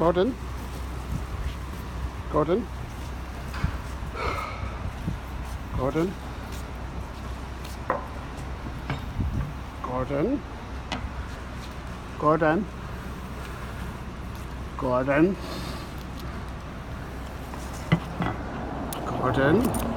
Gordon? Gordon? Gordon? Gordon? Gordon? Gordon? Gordon?